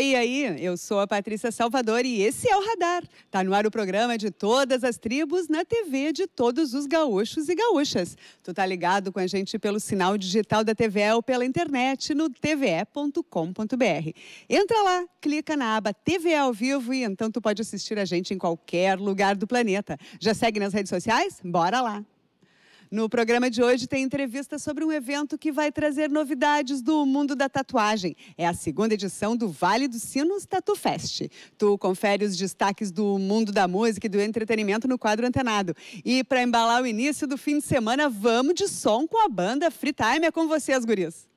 Oi, aí, eu sou a Patrícia Salvador e esse é o Radar. Tá no ar o programa de todas as tribos na TV de todos os gaúchos e gaúchas. Tu tá ligado com a gente pelo sinal digital da TVE ou pela internet no tve.com.br. Entra lá, clica na aba TV ao vivo e então tu pode assistir a gente em qualquer lugar do planeta. Já segue nas redes sociais? Bora lá! No programa de hoje tem entrevista sobre um evento que vai trazer novidades do mundo da tatuagem. É a segunda edição do Vale dos Sinos Tatu Fest. Tu confere os destaques do mundo da música e do entretenimento no quadro antenado. E para embalar o início do fim de semana, vamos de som com a banda Free Time. É com vocês, guris.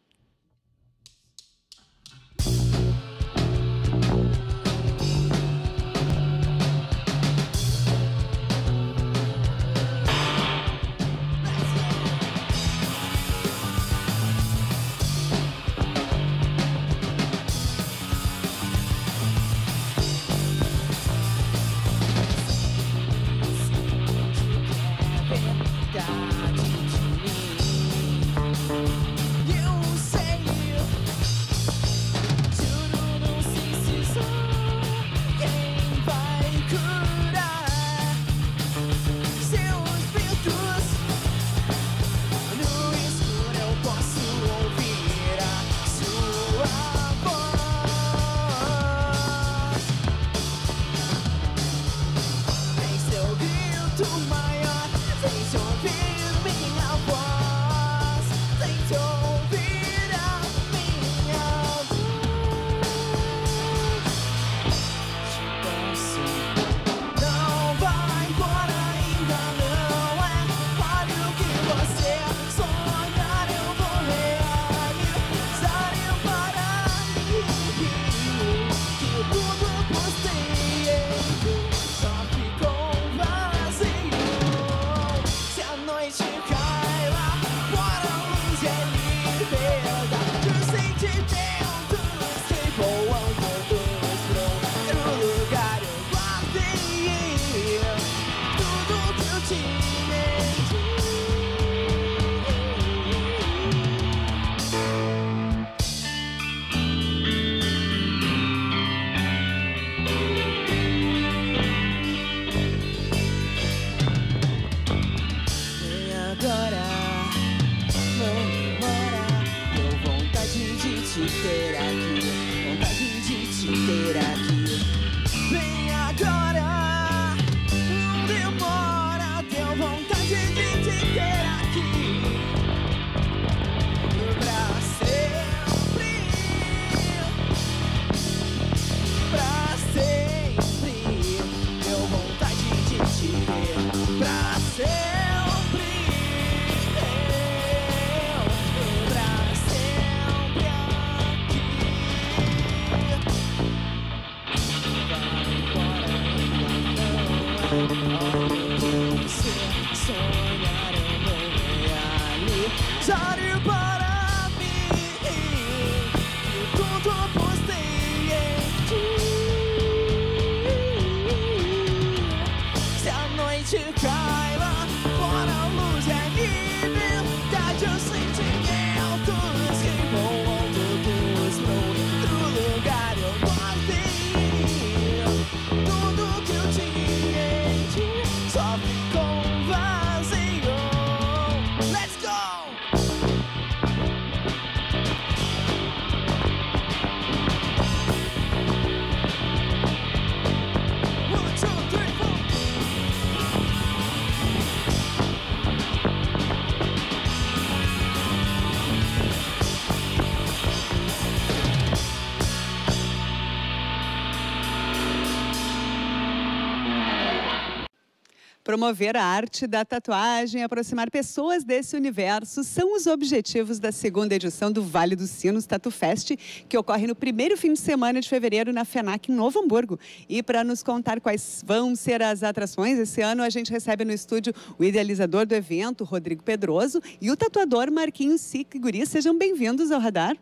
Promover a arte da tatuagem, aproximar pessoas desse universo são os objetivos da segunda edição do Vale dos Sinos Tatu Fest, que ocorre no primeiro fim de semana de fevereiro na FENAC em Novo Hamburgo. E para nos contar quais vão ser as atrações esse ano, a gente recebe no estúdio o idealizador do evento, Rodrigo Pedroso, e o tatuador Marquinhos Sic. Guri, sejam bem-vindos ao Radar.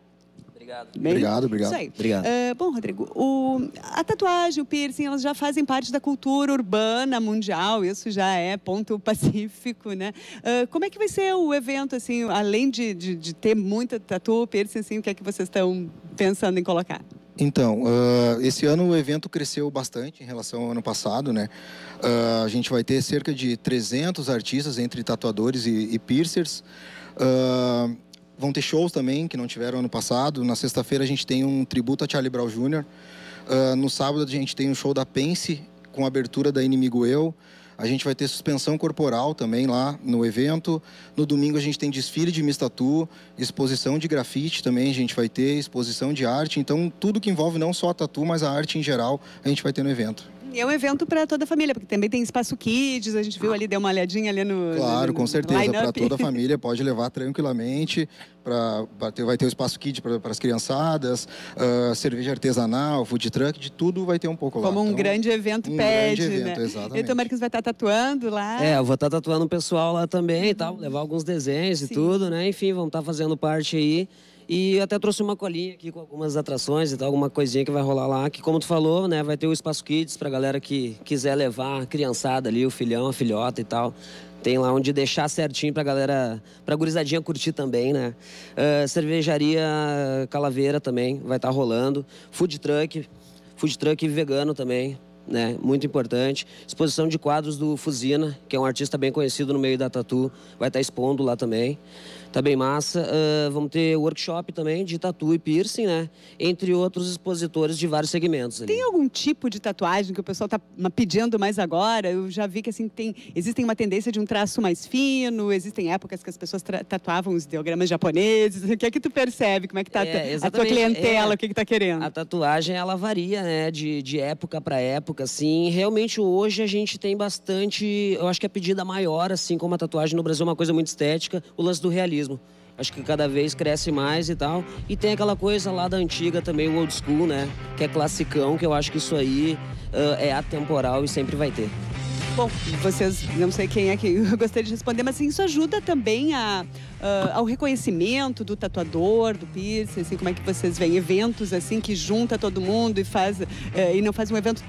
Obrigado. Bem, obrigado, obrigado. Isso aí. Obrigado. Uh, bom, Rodrigo, o, a tatuagem, o piercing, elas já fazem parte da cultura urbana mundial, isso já é ponto pacífico, né? Uh, como é que vai ser o evento, assim, além de, de, de ter muita tatu, piercing, assim, o que é que vocês estão pensando em colocar? Então, uh, esse ano o evento cresceu bastante em relação ao ano passado, né? Uh, a gente vai ter cerca de 300 artistas entre tatuadores e, e piercers. Uh, vão ter shows também que não tiveram ano passado. Na sexta-feira a gente tem um tributo a Charlie Brown Jr. no sábado a gente tem um show da Pense com abertura da Inimigo Eu. A gente vai ter suspensão corporal também lá no evento. No domingo a gente tem desfile de Miss Tatu, exposição de grafite também a gente vai ter, exposição de arte. Então, tudo que envolve não só a tatu, mas a arte em geral, a gente vai ter no evento. E é um evento para toda a família, porque também tem espaço kids, a gente viu ali, deu uma olhadinha ali no. Claro, no, com certeza, para toda a família, pode levar tranquilamente. Pra, pra ter, vai ter o espaço kids para as criançadas, uh, cerveja artesanal, food truck, de tudo vai ter um pouco lá. Como um então, grande evento um pede, grande evento, né? Exatamente. Então, Marcos vai estar tatuando lá. É, eu vou estar tatuando o pessoal lá também e tal, levar alguns desenhos Sim. e tudo, né? Enfim, vamos estar fazendo parte aí. E até trouxe uma colinha aqui com algumas atrações e tal, alguma coisinha que vai rolar lá, que como tu falou, né, vai ter o Espaço Kids pra galera que quiser levar a criançada ali, o filhão, a filhota e tal. Tem lá onde deixar certinho pra galera, pra gurizadinha curtir também, né? Uh, cervejaria Calaveira também vai estar tá rolando. Food truck, food truck vegano também, né? Muito importante. Exposição de quadros do Fusina, que é um artista bem conhecido no meio da tatu, vai estar tá expondo lá também tá bem massa. Uh, vamos ter workshop também de tatu e piercing, né? Entre outros expositores de vários segmentos. Ali. Tem algum tipo de tatuagem que o pessoal tá pedindo mais agora? Eu já vi que assim tem, existem uma tendência de um traço mais fino, existem épocas que as pessoas tatuavam os ideogramas japoneses. O que é que tu percebe? Como é que tá é, a tua clientela? É, o que que tá querendo? A tatuagem ela varia, né? De, de época para época, assim. Realmente hoje a gente tem bastante, eu acho que a pedida maior, assim, como a tatuagem no Brasil é uma coisa muito estética, o lance do realismo Acho que cada vez cresce mais e tal. E tem aquela coisa lá da antiga também, o old school, né? Que é classicão, que eu acho que isso aí uh, é atemporal e sempre vai ter. Bom, vocês, não sei quem é que gostaria de responder, mas assim, isso ajuda também a, uh, ao reconhecimento do tatuador, do piercing, assim, como é que vocês veem eventos assim que junta todo mundo e faz uh, e não faz um evento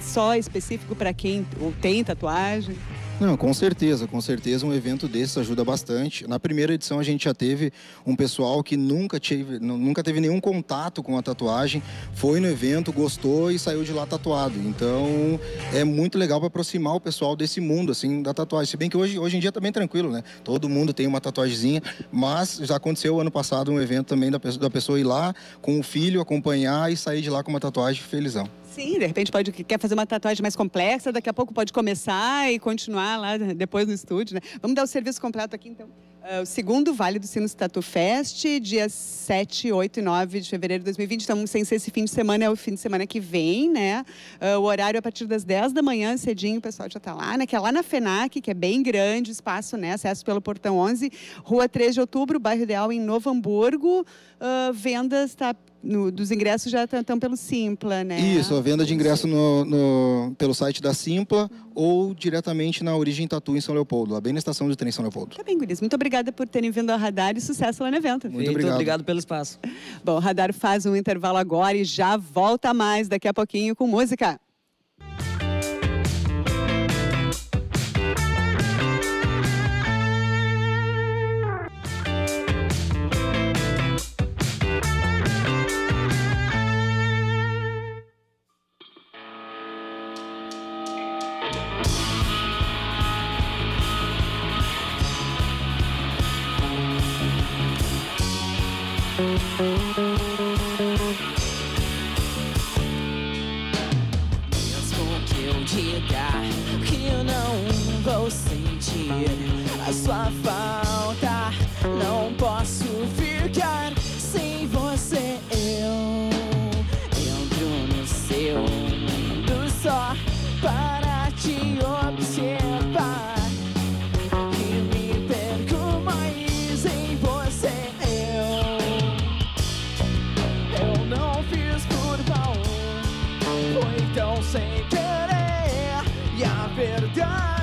só específico para quem tem tatuagem? Não, com certeza, com certeza um evento desses ajuda bastante. Na primeira edição a gente já teve um pessoal que nunca teve, nunca teve nenhum contato com a tatuagem, foi no evento, gostou e saiu de lá tatuado. Então é muito legal para aproximar o pessoal desse mundo assim da tatuagem. Se bem que hoje, hoje em dia tá bem tranquilo, né? Todo mundo tem uma tatuagemzinha, mas já aconteceu ano passado um evento também da da pessoa ir lá com o filho acompanhar e sair de lá com uma tatuagem felizão. Sim, de repente pode quer fazer uma tatuagem mais complexa, daqui a pouco pode começar e continuar lá depois no estúdio, né? Vamos dar o serviço completo aqui então. Uh, o segundo Vale do Sinos Tatu Fest, dias 7, 8 e 9 de fevereiro de 2020. Então, sem ser esse fim de semana, é o fim de semana que vem, né? Uh, o horário é a partir das 10 da manhã, cedinho, o pessoal já está lá, né? Que é lá na FENAC, que é bem grande o espaço, né? Acesso pelo Portão 11, Rua 3 de Outubro, bairro Ideal, em Novo Hamburgo. Uh, vendas está no, dos ingressos já estão pelo Simpla, né? Isso, a venda de ingresso no, no, pelo site da Simpla uhum. ou diretamente na Origem Tatu em São Leopoldo, lá bem na estação de trem São Leopoldo. Tá bem, Guris. Muito obrigada por terem vindo ao Radar e sucesso lá no evento. Muito obrigado. Muito obrigado pelo espaço. Bom, o Radar faz um intervalo agora e já volta mais daqui a pouquinho com música. Música verdade.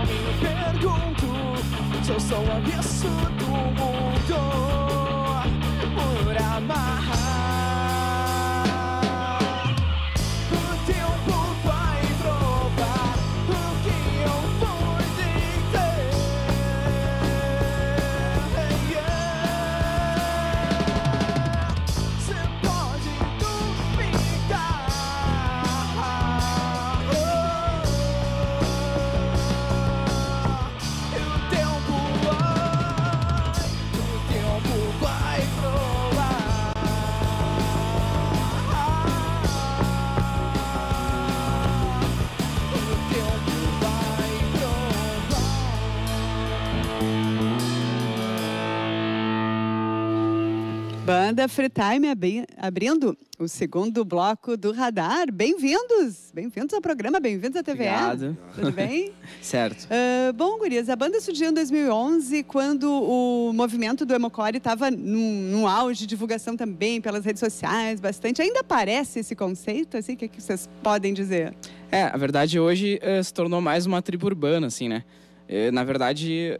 Eu me pergunto se eu sou avesso do mundo por amarrar. Banda Free Time abri- abrindo o segundo bloco do Radar. Bem-vindos! Bem-vindos ao programa, bem-vindos à TVE. Obrigado. Tudo bem? Certo. Ah, bom, Gurias, a banda surgiu em 2011, quando o movimento do Emocore estava num, num auge de divulgação também pelas redes sociais, bastante. Ainda aparece esse conceito, assim, o que, que vocês podem dizer? É, a verdade hoje eh, se tornou mais uma tribo urbana, assim, né? Eh, na verdade,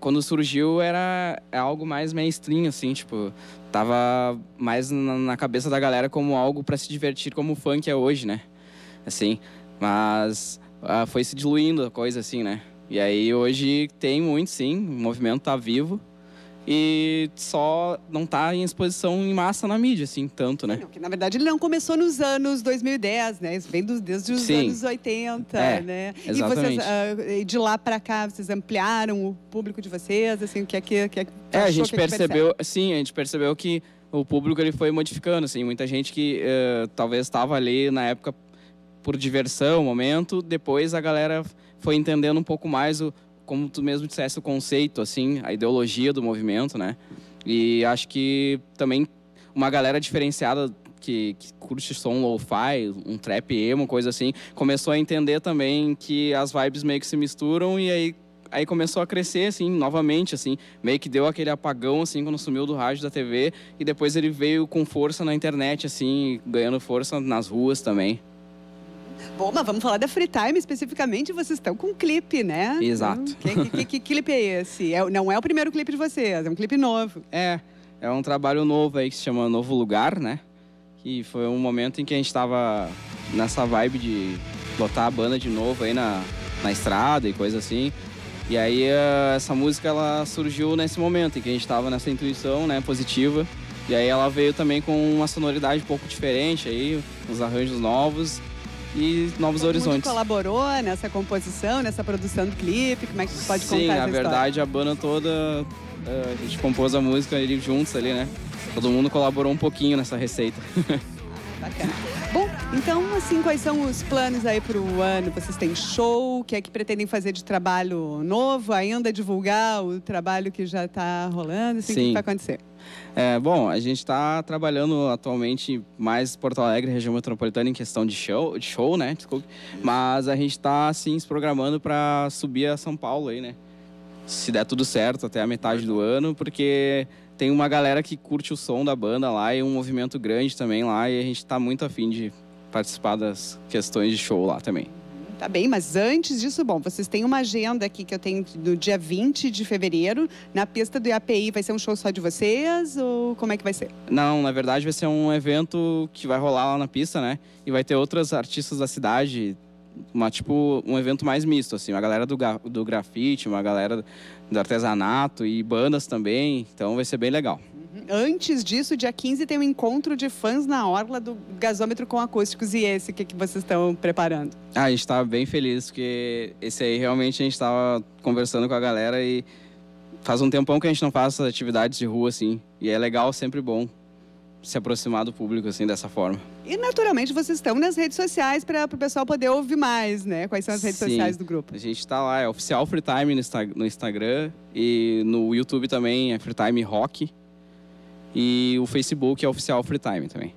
quando surgiu era algo mais mainstream, assim, tipo, tava mais na, na cabeça da galera como algo para se divertir, como o funk é hoje, né? Assim, mas ah, foi se diluindo a coisa, assim, né? E aí hoje tem muito, sim, o movimento tá vivo e só não tá em exposição em massa na mídia, assim, tanto, né? Não, que na verdade ele não começou nos anos 2010, né? Isso vem dos, desde os Sim. anos 80, É, né? exatamente. E vocês, ah, de lá para cá, vocês ampliaram o público de vocês, assim, o que é que, que, é que É, a gente é percebeu, sim, a gente percebeu que o público ele foi modificando, assim, muita gente que eh, talvez estava ali na época por diversão, momento, depois a galera foi entendendo um pouco mais o, como tu mesmo dissesse, o conceito, assim, a ideologia do movimento, né? E acho que também uma galera diferenciada que, que curte som lo-fi, um trap emo, coisa assim, começou a entender também que as vibes meio que se misturam e aí aí começou a crescer assim novamente assim meio que deu aquele apagão assim quando sumiu do rádio da TV e depois ele veio com força na internet assim ganhando força nas ruas também Bom, mas vamos falar da Free Time especificamente. Vocês estão com um clipe, né? Exato. Que, que- que- que clipe é esse? É- não é o primeiro clipe de vocês, é um clipe novo. É, é um trabalho novo aí que se chama Novo Lugar, né? Que foi um momento em que a gente tava nessa vibe de botar a banda de novo aí na, na estrada e coisa assim. E aí eh, essa música ela surgiu nesse momento em que a gente tava nessa intuição, né, positiva. E aí ela veio também com uma sonoridade um pouco diferente aí, uns arranjos novos e novos Todo mundo horizontes. colaborou nessa composição, nessa produção do clipe? Como é que você pode contar Sim, na história? verdade a banda toda, eh, a gente compôs a música ali juntos ali, né? Todo mundo colaborou um pouquinho nessa receita. Bacana. Bom, então, assim, quais são os planos aí para o ano? Vocês têm show? O que é que pretendem fazer de trabalho novo? Ainda divulgar o trabalho que já está rolando? Assim, O que Sim. que vai acontecer? É, bom, a gente está trabalhando atualmente mais Porto Alegre, região metropolitana, em questão de show, de show né? Desculpe. Mas a gente está, assim, se programando para subir a São Paulo aí, né? Se der tudo certo, até a metade do ano, porque tem uma galera que curte o som da banda lá e um movimento grande também lá, e a gente está muito afim de participar das questões de show lá também. Tá bem, mas antes disso, bom, vocês têm uma agenda aqui que eu tenho no dia 20 de fevereiro, na pista do IAPI. Vai ser um show só de vocês ou como é que vai ser? Não, na verdade vai ser um evento que vai rolar lá na pista, né? E vai ter outros artistas da cidade, uma, tipo, um evento mais misto, assim. Uma galera do, do grafite, uma galera do artesanato e bandas também. Então vai ser bem legal. Antes disso, dia 15 tem um encontro de fãs na orla do gasômetro com acústicos. E esse, o que, que vocês estão preparando? Ah, a gente tá bem feliz, porque esse aí realmente a gente tava conversando com a galera e faz um tempão que a gente não faz atividades de rua, assim. E é legal, sempre bom se aproximar do público, assim, dessa forma. E naturalmente vocês estão nas redes sociais para o pessoal poder ouvir mais, né? Quais são as redes Sim. sociais do grupo? A gente tá lá, é oficial Free Time no, Insta- no Instagram e no YouTube também é Free Time Rock. E o Facebook é oficial Free Time também.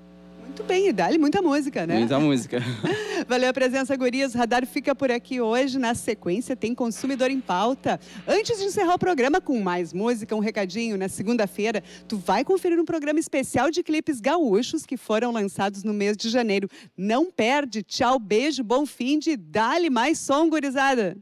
Muito bem, e dá-lhe muita música, né? Muita música. Valeu a presença, gurias. Radar fica por aqui hoje. Na sequência, tem Consumidor em Pauta. Antes de encerrar o programa com mais música, um recadinho. Na segunda-feira, tu vai conferir um programa especial de clipes gaúchos que foram lançados no mês de janeiro. Não perde. Tchau, beijo, bom fim de. Dá-lhe mais som, gurizada.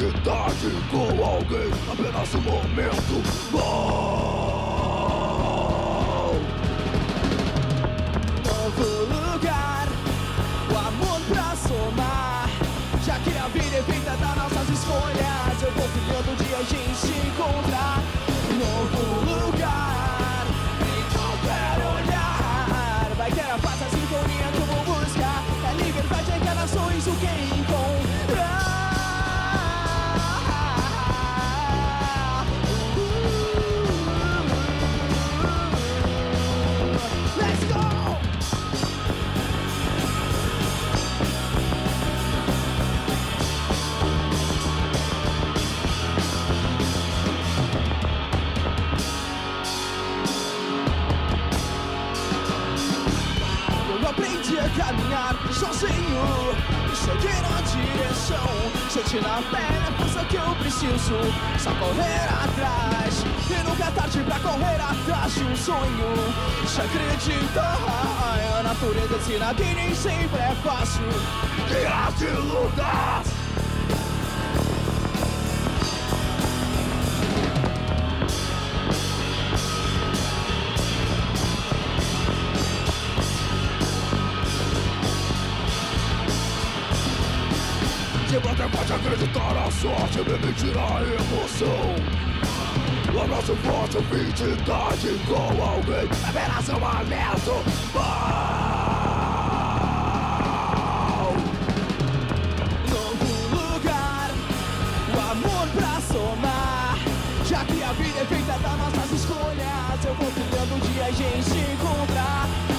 De tarde com alguém Apenas um momento bom novo lugar, o amor pra somar. Já que a vida é feita das nossas escolhas, eu vou criando o dia a gente encontrar. Novo lugar, em qualquer olhar. Vai ter a paz, a sintonia que eu vou buscar. É liberdade em cada sorriso que encontrar. Correr atrás de um sonho. Se acredita, a natureza ensina que nem sempre é fácil. Dias de lutas Se você pode acreditar na sorte, me mentira a emoção Um abraço forte, fim de tarde com alguém Apenas um momento bom Novo lugar, o amor pra somar. Já que a vida é feita das nossas escolhas, eu vou criando um dia a gente encontrar.